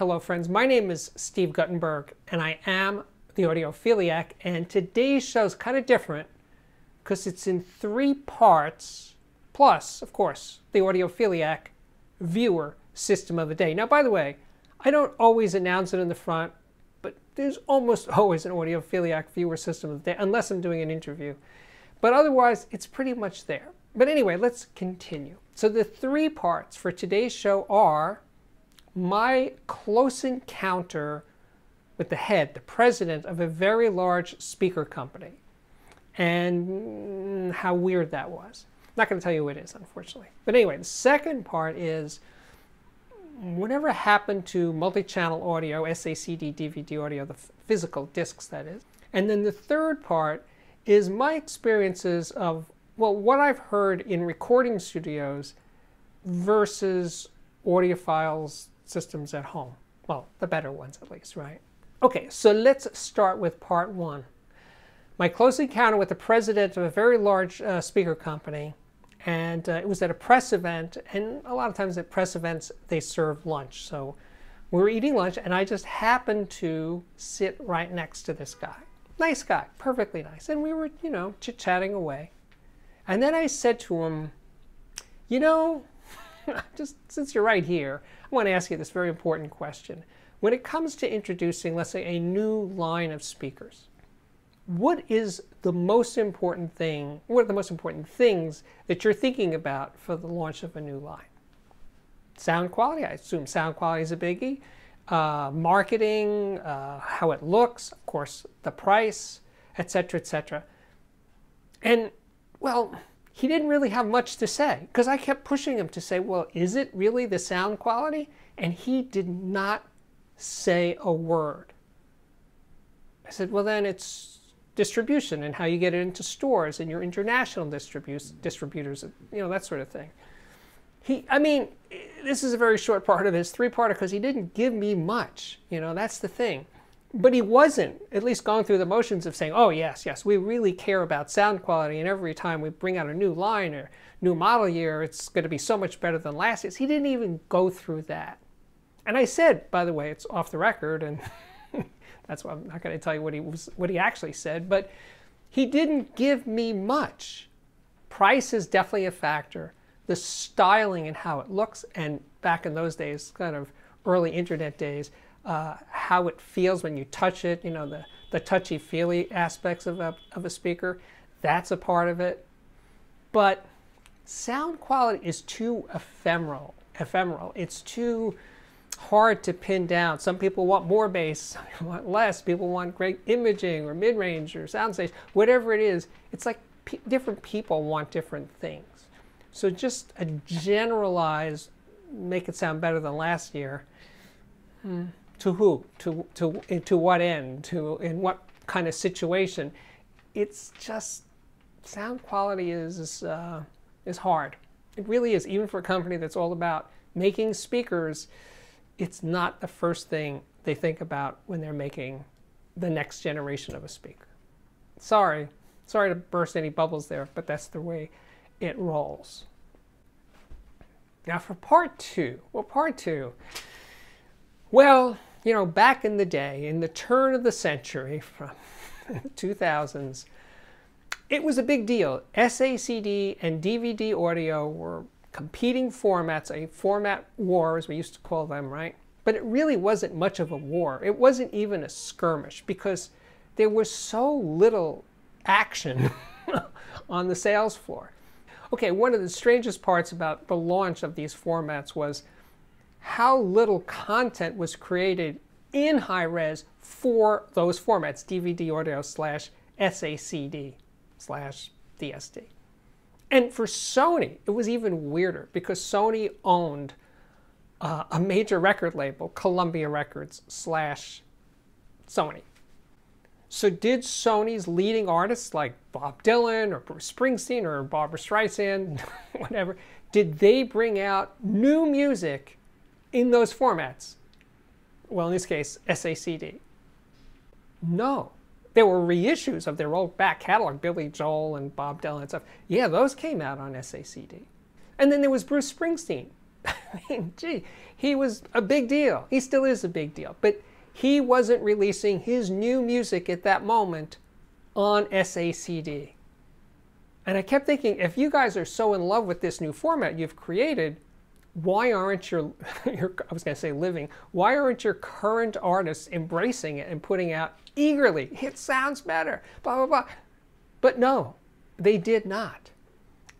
Hello friends, my name is Steve Guttenberg and I am the Audiophiliac and today's show is kind of different because it's in three parts plus, of course, the Audiophiliac viewer system of the day. Now by the way, I don't always announce it in the front, but there's almost always an Audiophiliac viewer system of the day unless I'm doing an interview. But otherwise, it's pretty much there. But anyway, let's continue. So the three parts for today's show are my close encounter with the head, the president of a very large speaker company, and how weird that was. I'm not going to tell you who it is, unfortunately. But anyway, the second part is whatever happened to multi-channel audio, SACD, DVD audio, the physical discs that is. And then the third part is my experiences of, well, what I've heard in recording studios versus audiophiles systems at home. Well, the better ones at least, right? Okay, so let's start with part one. My close encounter with the president of a very large uh, speaker company, and uh, it was at a press event, and a lot of times at press events they serve lunch. So we were eating lunch, and I just happened to sit right next to this guy. Nice guy, perfectly nice. And we were, you know, chit-chatting away. And then I said to him, you know, just since you're right here, I want to ask you this very important question. When it comes to introducing, let's say, a new line of speakers, what is the most important thing, what are the most important things that you're thinking about for the launch of a new line? Sound quality, I assume sound quality is a biggie. Uh, marketing, uh, how it looks, of course, the price, etc., etc. And, well, he didn't really have much to say because I kept pushing him to say, well, is it really the sound quality? And he did not say a word. I said, well, then it's distribution and how you get it into stores and your international distributors, you know, that sort of thing. He, I mean, this is a very short part of his three-parter because he didn't give me much. You know, that's the thing but he wasn't at least going through the motions of saying, oh, yes, yes, we really care about sound quality, and every time we bring out a new line or new model year, it's going to be so much better than last year's. He didn't even go through that. And I said, by the way, it's off the record, and that's why I'm not going to tell you what he, was, what he actually said, but he didn't give me much. Price is definitely a factor. The styling and how it looks, and back in those days, kind of early internet days, uh, how it feels when you touch it, you know, the, the touchy-feely aspects of a, of a speaker, that's a part of it. But sound quality is too ephemeral. ephemeral. It's too hard to pin down. Some people want more bass, some people want less. People want great imaging or mid-range or soundstage, whatever it is. It's like different people want different things. So just a generalized, make it sound better than last year, hmm to who? To, to, to what end? To, in what kind of situation? It's just, sound quality is, uh, is hard. It really is. Even for a company that's all about making speakers, it's not the first thing they think about when they're making the next generation of a speaker. Sorry, sorry to burst any bubbles there, but that's the way it rolls. Now for part two, well, part two, well, you know, back in the day, in the turn of the century, from the 2000s, it was a big deal. SACD and DVD audio were competing formats, a format war, as we used to call them, right? But it really wasn't much of a war. It wasn't even a skirmish because there was so little action on the sales floor. Okay, one of the strangest parts about the launch of these formats was how little content was created in high res for those formats, DVD audio slash SACD slash DSD. And for Sony, it was even weirder because Sony owned uh, a major record label, Columbia Records slash Sony. So did Sony's leading artists like Bob Dylan or Bruce Springsteen or Barbra Streisand, whatever, did they bring out new music in those formats? Well, in this case, SACD. No. There were reissues of their old back catalog, Billy Joel and Bob Dylan and stuff. Yeah, those came out on SACD. And then there was Bruce Springsteen. I mean, gee, he was a big deal. He still is a big deal. But he wasn't releasing his new music at that moment on SACD. And I kept thinking, if you guys are so in love with this new format you've created, why aren't your, your I was going to say living, why aren't your current artists embracing it and putting out eagerly, it sounds better, blah, blah, blah. But no, they did not.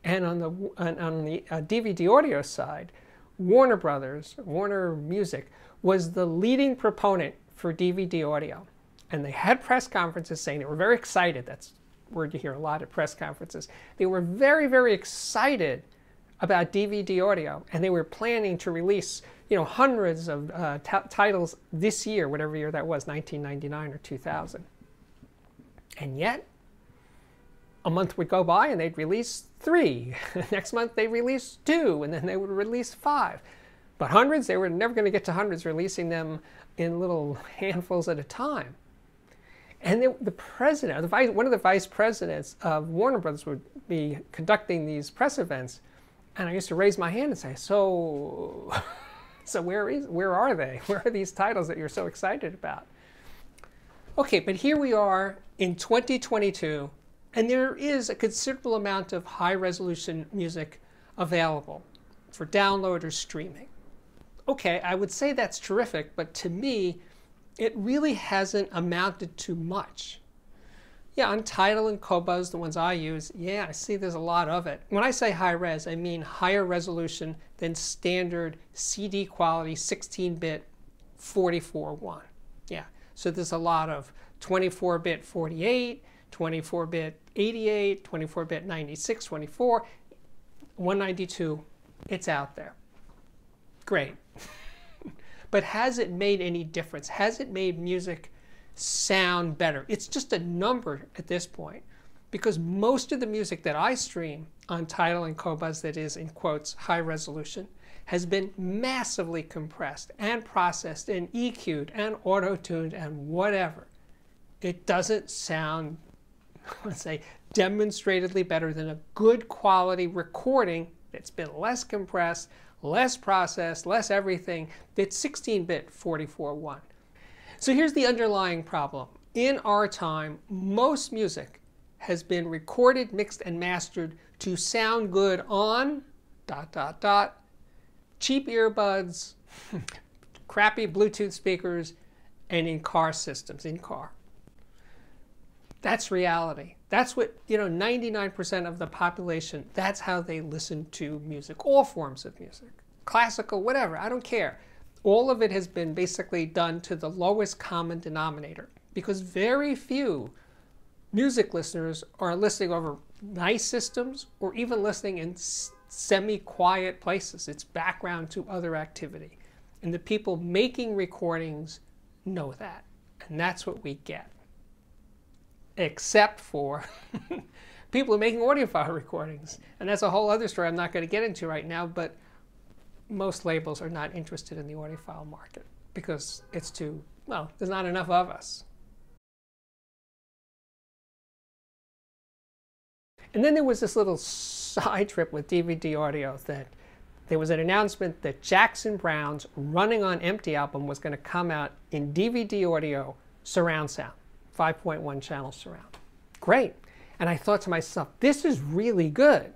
And on the, on, the uh, DVD audio side, Warner Brothers, Warner Music, was the leading proponent for DVD audio. And they had press conferences saying they were very excited. That's word you hear a lot at press conferences. They were very, very excited about DVD audio, and they were planning to release, you know, hundreds of uh, titles this year, whatever year that was, 1999 or 2000. And yet, a month would go by and they'd release three. Next month they'd release two, and then they would release five. But hundreds, they were never going to get to hundreds, releasing them in little handfuls at a time. And the, the president, the vice, one of the vice presidents of Warner Brothers would be conducting these press events, and I used to raise my hand and say, "So, so where is, where are they? Where are these titles that you're so excited about?" Okay, but here we are in 2022, and there is a considerable amount of high-resolution music available for download or streaming. Okay, I would say that's terrific, but to me, it really hasn't amounted to much. Yeah, on Tidal and Qobuz, the ones I use, yeah, I see there's a lot of it. When I say high res, I mean higher resolution than standard CD quality 16-bit 44.1. Yeah, so there's a lot of 24-bit 48, 24-bit 88, 24-bit 96, 24, 192, it's out there. Great. But has it made any difference? Has it made music sound better? It's just a number at this point because most of the music that I stream on Tidal and Qobuz that is in quotes high resolution has been massively compressed and processed and EQ'd and auto-tuned and whatever. It doesn't sound, let's say, demonstratedly better than a good quality recording that's been less compressed, less processed, less everything, that's 16-bit 44.1. So here's the underlying problem. In our time, most music has been recorded, mixed, and mastered to sound good on dot dot dot cheap earbuds, crappy Bluetooth speakers, and in car systems, in car. That's reality. That's what, you know, 99% of the population, that's how they listen to music, all forms of music, classical, whatever, I don't care. All of it has been basically done to the lowest common denominator because very few music listeners are listening over nice systems or even listening in semi-quiet places. It's background to other activity. And the people making recordings know that. And that's what we get except for people who are making audiophile recordings. And that's a whole other story I'm not going to get into right now, but most labels are not interested in the audiophile market because it's too, well, there's not enough of us. And then there was this little side trip with DVD audio that there was an announcement that Jackson Browne's Running on Empty album was going to come out in DVD audio surround sound. 5.1 channel surround. Great. And I thought to myself, this is really good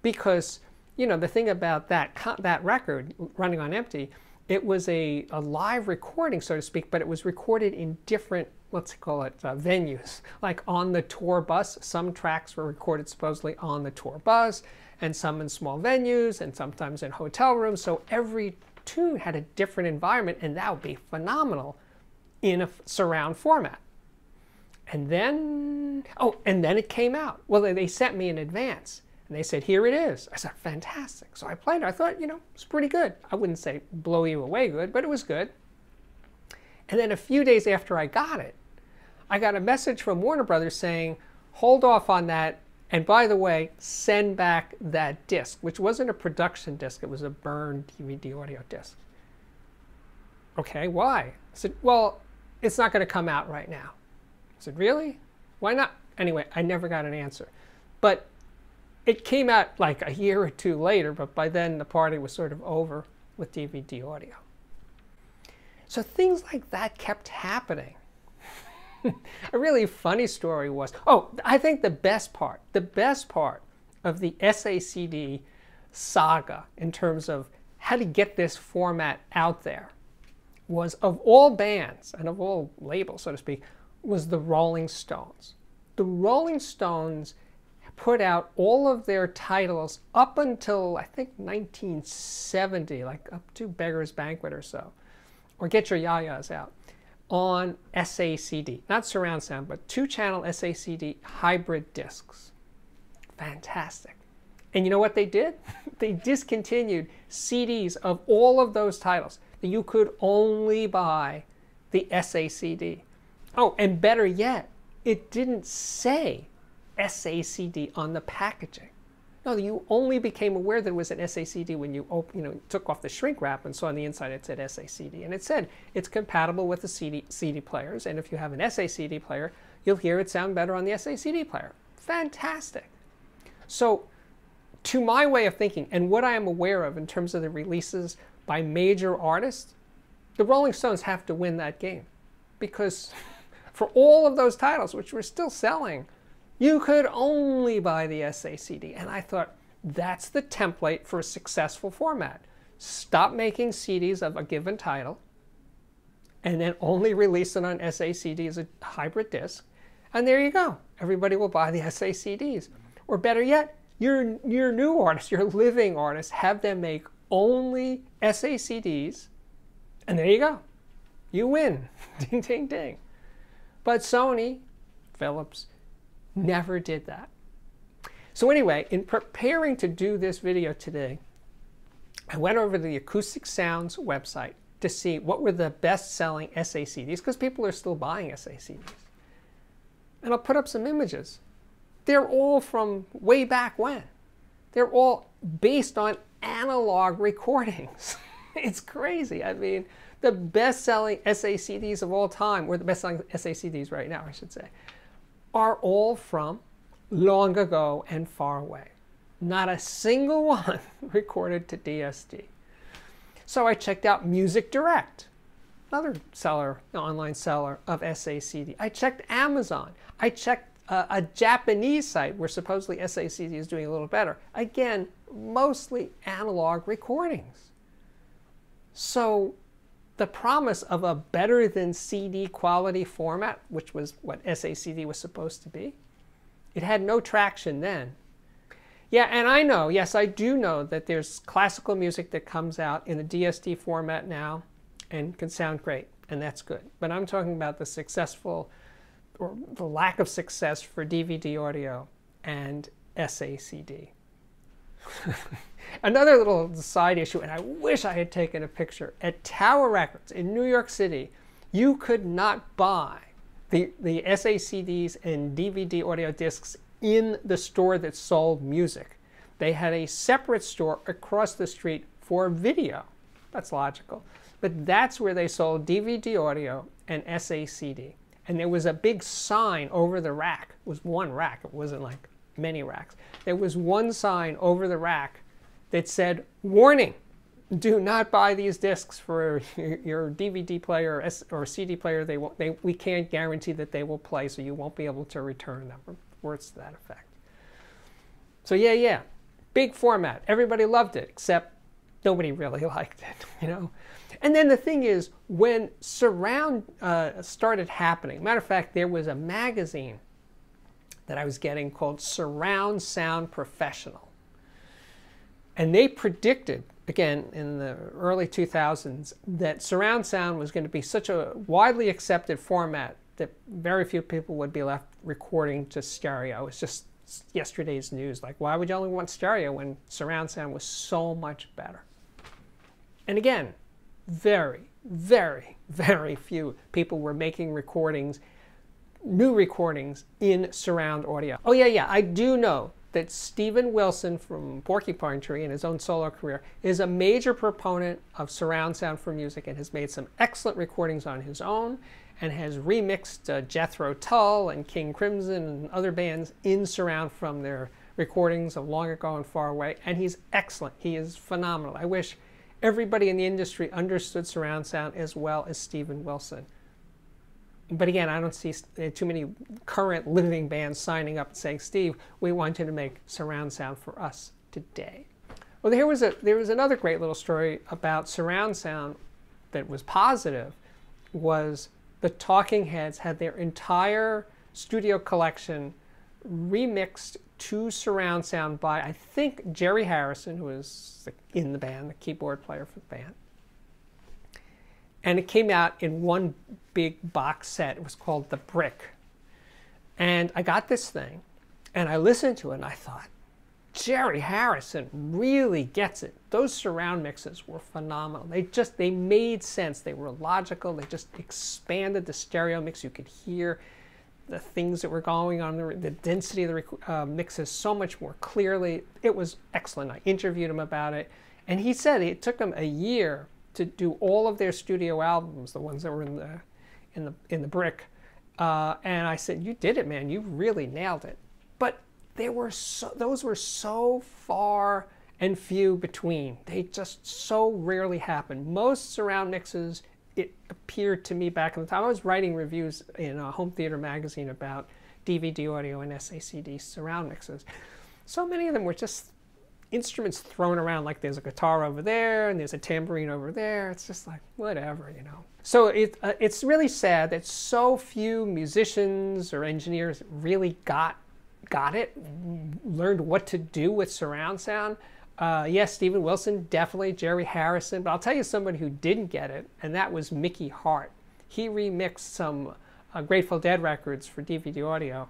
because, you know, the thing about that, that record, Running on Empty, it was a, a live recording, so to speak, but it was recorded in different, let's call it uh, venues, like on the tour bus. Some tracks were recorded supposedly on the tour bus, and some in small venues, and sometimes in hotel rooms. So every tune had a different environment, and that would be phenomenal in a surround format. And then, oh, and then it came out. Well, they sent me in advance. And they said, here it is. I said, fantastic. So I played it. I thought, you know, it's pretty good. I wouldn't say blow you away good, but it was good. And then a few days after I got it, I got a message from Warner Brothers saying, hold off on that. And by the way, send back that disc, which wasn't a production disc. It was a burned DVD audio disc. Okay, why? I said, well, it's not going to come out right now. I said, really? Why not? Anyway, I never got an answer. But it came out like a year or two later, but by then the party was sort of over. with DVD audio. So things like that kept happening. a really funny story was oh, I think the best part, the best part of the SACD saga in terms of how to get this format out there was of all bands and of all labels, so to speak, was the Rolling Stones. The Rolling Stones put out all of their titles up until I think 1970, like up to Beggar's Banquet or so, or Get Your Ya-Ya's Out, on SACD. Not surround sound, but two channel SACD hybrid discs. Fantastic. And you know what they did? they discontinued CDs of all of those titles. You could only buy the SACD. Oh, and better yet, it didn't say SACD on the packaging. No, you only became aware that it was an SACD when you, you know, took off the shrink wrap and saw on the inside it said SACD. And it said it's compatible with the CD, CD players. And if you have an SACD player, you'll hear it sound better on the SACD player. Fantastic. So to my way of thinking and what I am aware of in terms of the releases by major artists, the Rolling Stones have to win that game. Because for all of those titles, which were still selling, you could only buy the SACD. And I thought, that's the template for a successful format. Stop making CDs of a given title and then only release it on SACD as a hybrid disc. And there you go. Everybody will buy the SACDs. Or better yet, your, your new artists, your living artists, have them make only SACDs, and there you go. You win. ding, ding, ding. But Sony, Philips, never did that. So anyway, in preparing to do this video today, I went over to the Acoustic Sounds website to see what were the best-selling SACDs, because people are still buying SACDs. And I'll put up some images. They're all from way back when. They're all based on analog recordings. it's crazy. I mean, the best-selling SACDs of all time, or the best-selling SACDs right now, I should say, are all from long ago and far away. Not a single one recorded to DSD. So I checked out Music Direct, another seller, online seller of SACD. I checked Amazon. I checked uh, a Japanese site where supposedly SACD is doing a little better. Again, mostly analog recordings. So the promise of a better than CD quality format, which was what SACD was supposed to be, it had no traction then. Yeah, and I know, yes, I do know that there's classical music that comes out in the DSD format now and can sound great, and that's good. But I'm talking about the successful or the lack of success for DVD audio and SACD. Another little side issue, and I wish I had taken a picture. At Tower Records in New York City, you could not buy the, the SACDs and DVD audio discs in the store that sold music. They had a separate store across the street for video. That's logical. But that's where they sold DVD audio and SACD and there was a big sign over the rack. It was one rack, it wasn't like many racks. There was one sign over the rack that said, Warning, do not buy these discs for your DVD player or CD player. They, will, they, we can't guarantee that they will play, so you won't be able to return them. Words to that effect. So yeah, yeah, big format. Everybody loved it, except nobody really liked it, you know. And then the thing is, when surround uh, started happening, matter of fact, there was a magazine that I was getting called Surround Sound Professional. And they predicted, again, in the early 2000s, that surround sound was going to be such a widely accepted format that very few people would be left recording to stereo. It's just yesterday's news. Like, why would you only want stereo when surround sound was so much better? And again, very, very, very few people were making recordings, new recordings in surround audio. Oh yeah, yeah, I do know that Steven Wilson from Porcupine Tree in his own solo career is a major proponent of surround sound for music and has made some excellent recordings on his own and has remixed uh, Jethro Tull and King Crimson and other bands in surround from their recordings of Long Ago and Far Away. And he's excellent. He is phenomenal. I wish everybody in the industry understood surround sound as well as Steven Wilson. But again, I don't see uh, too many current living bands signing up and saying, Steve, we want you to make surround sound for us today. Well, there was, a, there was another great little story about surround sound that was positive, was the Talking Heads had their entire studio collection remixed to surround sound by, I think, Jerry Harrison, who was in the band, the keyboard player for the band. And it came out in one big box set. It was called The Brick. And I got this thing and I listened to it and I thought, Jerry Harrison really gets it. Those surround mixes were phenomenal. They just they made sense. They were logical. They just expanded the stereo mix. You could hear the things that were going on, the, the density of the uh, mixes so much more clearly. It was excellent. I interviewed him about it, and he said it took him a year to do all of their studio albums, the ones that were in the in the in the brick. Uh, and I said, "You did it, man. You really nailed it." But there were so, those were so far and few between. They just so rarely happen. Most surround mixes, it appeared to me back in the time I was writing reviews in a home theater magazine about DVD audio and SACD surround mixes. So many of them were just instruments thrown around like there's a guitar over there and there's a tambourine over there. It's just like whatever, you know. So it, uh, it's really sad that so few musicians or engineers really got got it, learned what to do with surround sound. Uh, yes, Steven Wilson, definitely Jerry Harrison, but I'll tell you somebody who didn't get it, and that was Mickey Hart. He remixed some uh, Grateful Dead records for DVD audio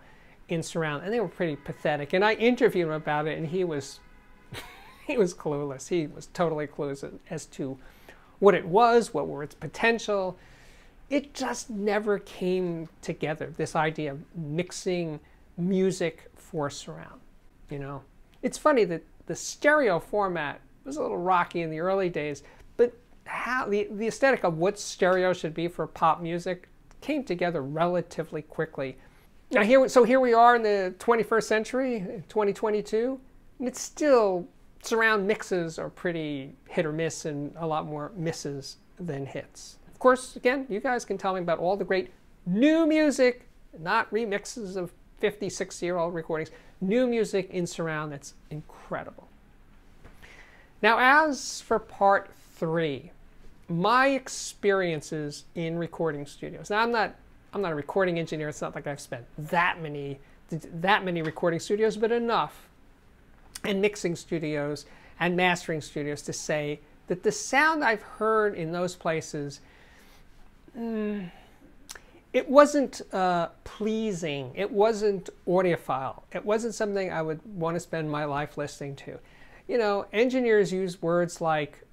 in surround, and they were pretty pathetic. And I interviewed him about it, and he was he was clueless. He was totally clueless as to what it was, what were its potential. It just never came together. This idea of mixing music for surround. You know, it's funny that the stereo format was a little rocky in the early days, but how the, the aesthetic of what stereo should be for pop music came together relatively quickly. Now here, so here we are in the 21st century, 2022, and it's still surround mixes are pretty hit or miss, and a lot more misses than hits. Of course, again, you guys can tell me about all the great new music, not remixes of 50, 60 year old recordings, new music in surround that's incredible. Now, as for part three, my experiences in recording studios. Now, I'm not, I'm not a recording engineer. It's not like I've spent that many, that many recording studios, but enough, and mixing studios and mastering studios to say that the sound I've heard in those places. Mm, it wasn't uh, pleasing. It wasn't audiophile. It wasn't something I would want to spend my life listening to. You know, engineers use words like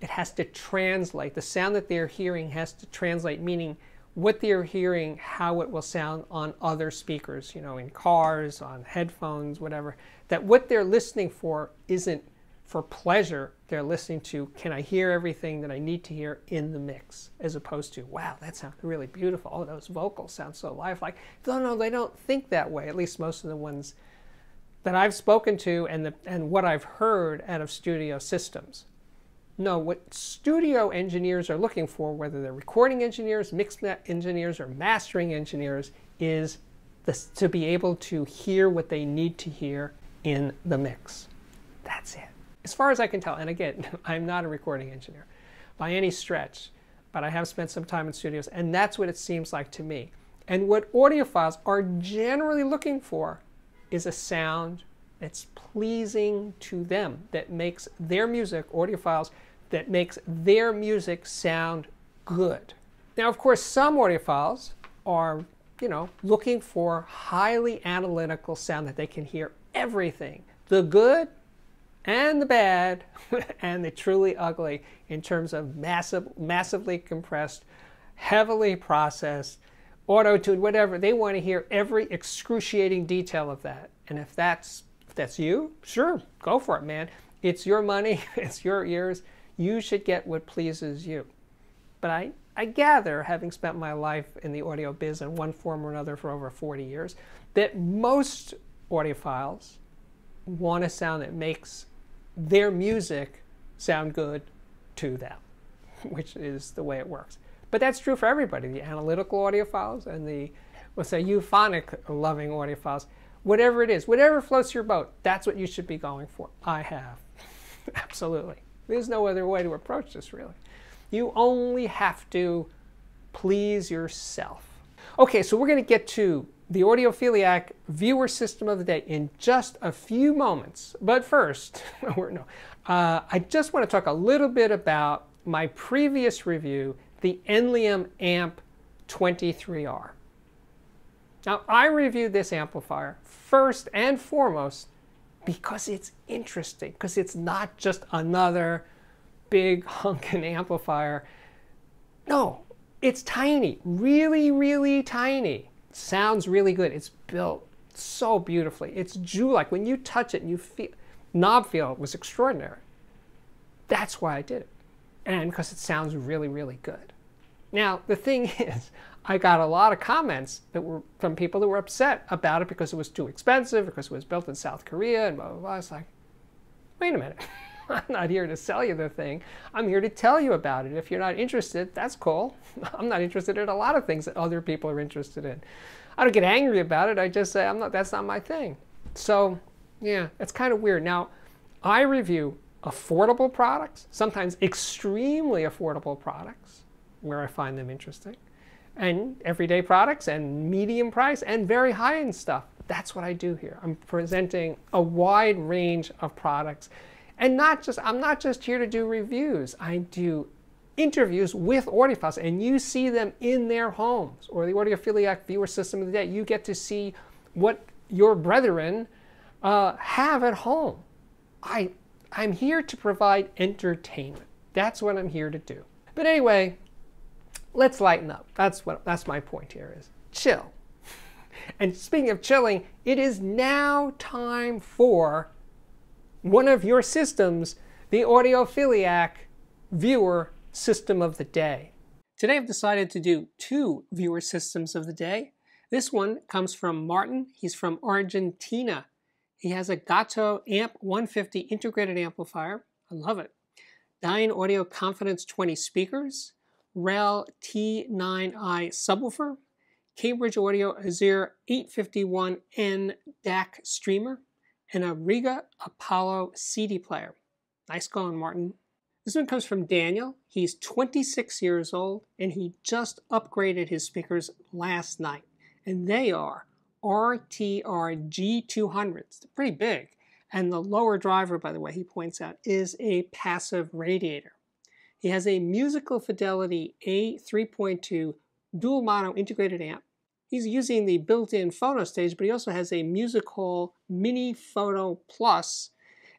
it has to translate. The sound that they're hearing has to translate, meaning what they're hearing, how it will sound on other speakers, you know, in cars, on headphones, whatever. That what they're listening for isn't for pleasure, they're listening to can I hear everything that I need to hear in the mix, as opposed to wow, that sounds really beautiful. Oh, those vocals sound so lifelike. No, no, they don't think that way. At least most of the ones that I've spoken to and the, and what I've heard out of studio systems. No, what studio engineers are looking for, whether they're recording engineers, mix engineers, or mastering engineers, is this, to be able to hear what they need to hear in the mix. That's it as far as I can tell, and again, I'm not a recording engineer by any stretch, but I have spent some time in studios, and that's what it seems like to me. And what audiophiles are generally looking for is a sound that's pleasing to them, that makes their music, audiophiles, that makes their music sound good. Now, of course, some audiophiles are, you know, looking for highly analytical sound that they can hear everything. The good and the bad and the truly ugly in terms of massive, massively compressed, heavily processed, auto-tuned, whatever. They want to hear every excruciating detail of that. And if that's if that's you, sure, go for it, man. It's your money, it's your ears. You should get what pleases you. But I, I gather, having spent my life in the audio biz in one form or another for over 40 years, that most audiophiles want a sound that makes their music sound good to them, which is the way it works. But that's true for everybody, the analytical audiophiles and the, let's say, euphonic loving audiophiles. Whatever it is, whatever floats your boat, that's what you should be going for. I have. Absolutely. There's no other way to approach this, really. You only have to please yourself. Okay, so we're going to get to the Audiophiliac viewer system of the day in just a few moments. But first, no, uh, I just want to talk a little bit about my previous review, the Enleum Amp 23R. Now, I reviewed this amplifier first and foremost because it's interesting, because it's not just another big hunkin' amplifier. No, it's tiny, really, really tiny. Sounds really good. It's built so beautifully. It's jewel-like. When you touch it and you feel, knob feel was extraordinary. That's why I did it. And because it sounds really, really good. Now, the thing is, I got a lot of comments that were from people that were upset about it because it was too expensive, because it was built in South Korea, and blah, blah, blah. I was like, wait a minute. I'm not here to sell you the thing. I'm here to tell you about it. If you're not interested, that's cool. I'm not interested in a lot of things that other people are interested in. I don't get angry about it. I just say I'm not. That's not my thing. So, yeah, it's kind of weird. Now, I review affordable products, sometimes extremely affordable products, where I find them interesting, and everyday products, and medium price, and very high-end stuff. That's what I do here. I'm presenting a wide range of products and not just, I'm not just here to do reviews. I do interviews with audiophiles, and you see them in their homes or the Audiophiliac viewer system of the day. You get to see what your brethren uh, have at home. I, I'm here to provide entertainment. That's what I'm here to do. But anyway, let's lighten up. That's what that's my point here is chill. and speaking of chilling, it is now time for one of your systems, the Audiophiliac viewer system of the day. Today I've decided to do two viewer systems of the day. This one comes from Martin. He's from Argentina. He has a Gato Amp 150 integrated amplifier. I love it. Dynaudio Confidence 20 speakers, REL T9i subwoofer, Cambridge Audio Azure 851N DAC streamer, and a Rega Apollo CD player. Nice going, Martin. This one comes from Daniel. He's 26 years old and he just upgraded his speakers last night. And they are RTR G200s. They're pretty big. And the lower driver, by the way, he points out, is a passive radiator. He has a musical fidelity A3.2 dual mono integrated amp He's using the built-in phono stage, but he also has a Music Hall Mini Photo Plus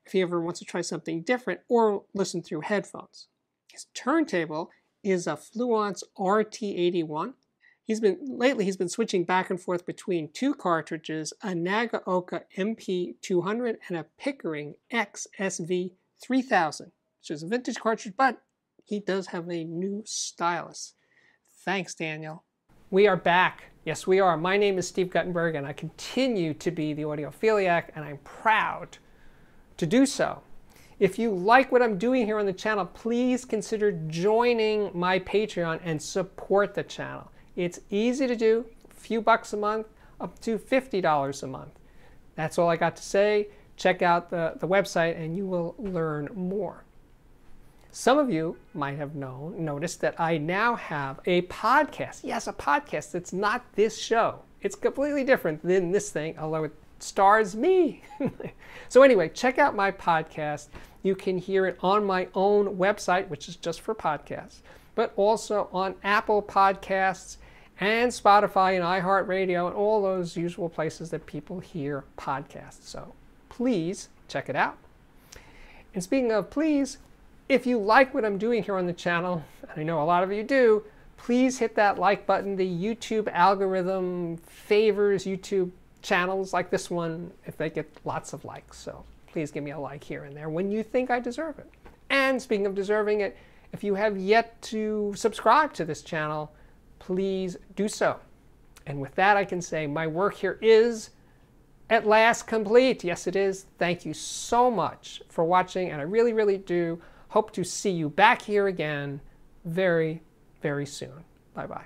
if he ever wants to try something different or listen through headphones. His turntable is a Fluance RT81. He's been lately he's been switching back and forth between two cartridges, a Nagaoka MP200 and a Pickering XSV 3000, which is a vintage cartridge, but he does have a new stylus. Thanks, Daniel. We are back Yes, we are. My name is Steve Guttenberg, and I continue to be the Audiophiliac, and I'm proud to do so. If you like what I'm doing here on the channel, please consider joining my Patreon and support the channel. It's easy to do, a few bucks a month, up to $50 a month. That's all I got to say. Check out the, the website and you will learn more. Some of you might have known, noticed that I now have a podcast. Yes, a podcast that's not this show. It's completely different than this thing, although it stars me. so, anyway, check out my podcast. You can hear it on my own website, which is just for podcasts, but also on Apple Podcasts and Spotify and iHeartRadio and all those usual places that people hear podcasts. So, please check it out. And speaking of please, if you like what I'm doing here on the channel, and I know a lot of you do, please hit that like button. The YouTube algorithm favors YouTube channels like this one if they get lots of likes. So please give me a like here and there when you think I deserve it. And speaking of deserving it, if you have yet to subscribe to this channel, please do so. And with that, I can say my work here is at last complete. Yes, it is. Thank you so much for watching, and I really, really do hope to see you back here again very, very soon. Bye bye.